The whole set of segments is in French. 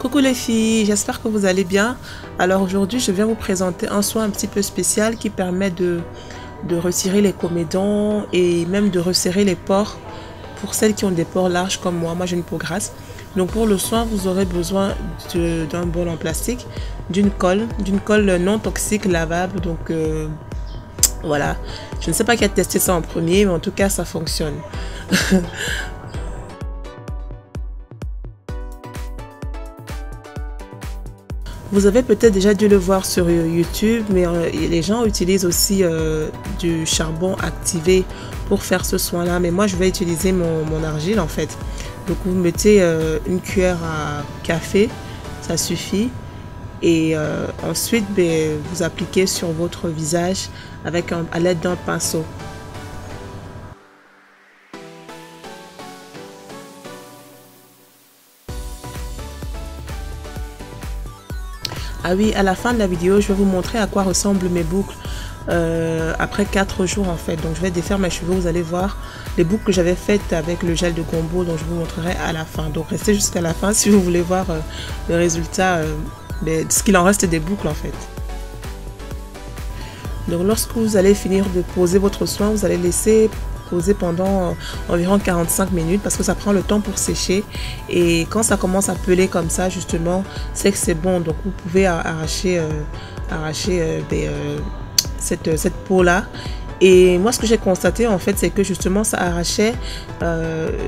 Coucou les filles, j'espère que vous allez bien. Alors aujourd'hui, je viens vous présenter un soin un petit peu spécial qui permet de, de retirer les comédons et même de resserrer les pores pour celles qui ont des pores larges comme moi. Moi, j'ai une peau grasse. Donc pour le soin, vous aurez besoin d'un bol en plastique, d'une colle, d'une colle non toxique lavable. Donc euh, voilà, je ne sais pas qui a testé ça en premier, mais en tout cas, ça fonctionne. Vous avez peut-être déjà dû le voir sur euh, YouTube, mais euh, les gens utilisent aussi euh, du charbon activé pour faire ce soin-là. Mais moi, je vais utiliser mon, argile en fait. Donc, vous mettez une cuillère à café, ça suffit. Et ensuite, ben, vous appliquez sur votre visage avec à l'aide d'un pinceau. Ah oui, à la fin de la vidéo, je vais vous montrer à quoi ressemblent mes boucles euh, après 4 jours en fait. Donc je vais défaire mes cheveux, vous allez voir les boucles que j'avais faites avec le gel de gombo dont je vous montrerai à la fin. Donc restez jusqu'à la fin si vous voulez voir euh, le résultat, euh, de ce qu'il en reste des boucles en fait. Donc lorsque vous allez finir de poser votre soin, vous allez laisser pendant environ 45 minutes parce que ça prend le temps pour sécher. Et quand ça commence à peler comme ça, justement, c'est que c'est bon. Donc vous pouvez arracher, euh, arracher euh, euh, cette, cette peau-là et moi, ce que j'ai constaté, en fait, c'est que justement, ça arrachait,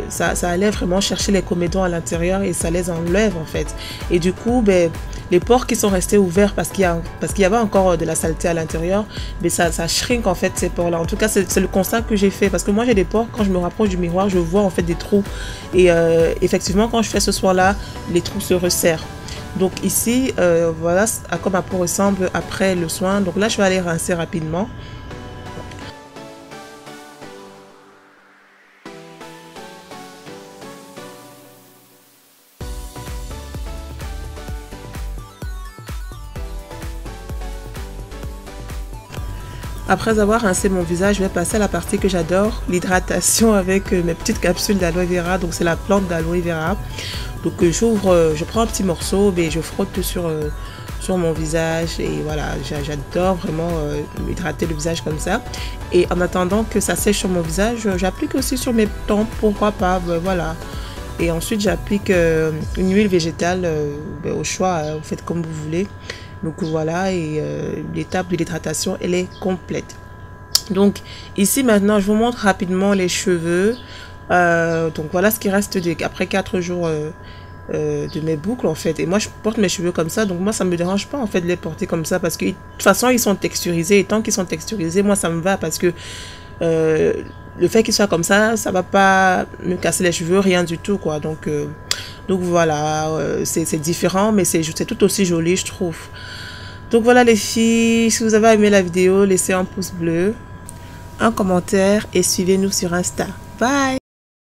ça, ça, allait vraiment chercher les comédons à l'intérieur et ça les enlève, en fait. Et du coup, ben, les pores qui sont restés ouverts parce qu'il y, qu'il y avait encore de la saleté à l'intérieur, mais ça, ça shrink en fait ces pores-là. En tout cas, c'est le constat que j'ai fait parce que moi j'ai des pores, quand je me rapproche du miroir, je vois en fait des trous. Et euh, effectivement, quand je fais ce soin-là, les trous se resserrent. Donc ici, euh, voilà à quoi ma peau ressemble après le soin. Donc là, je vais aller rincer rapidement. Après avoir rincé mon visage, je vais passer à la partie que j'adore, l'hydratation avec euh, mes petites capsules d'aloe vera. Donc c'est la plante d'aloe vera. Donc euh, j'ouvre, euh, je prends un petit morceau et je frotte sur, sur mon visage. Et voilà, j'adore vraiment hydrater le visage comme ça. Et en attendant que ça sèche sur mon visage, j'applique aussi sur mes tempes, pourquoi pas, ben, voilà. Et ensuite j'applique une huile végétale ben, au choix, vous faites comme vous voulez. Donc voilà, et euh, l'étape de l'hydratation, elle est complète. Donc ici maintenant, je vous montre rapidement les cheveux. Euh, donc voilà ce qui reste après 4 jours euh, de mes boucles en fait. Et moi je porte mes cheveux comme ça, donc moi ça me dérange pas en fait de les porter comme ça parce que de toute façon ils sont texturisés et tant qu'ils sont texturisés, moi ça me va parce que le fait qu'ils soient comme ça, ça va pas me casser les cheveux, rien du tout quoi. Donc donc voilà, euh, c'est différent, mais c'est tout aussi joli, je trouve. Donc voilà les filles, si vous avez aimé la vidéo, laissez un pouce bleu, un commentaire et suivez-nous sur Insta. Bye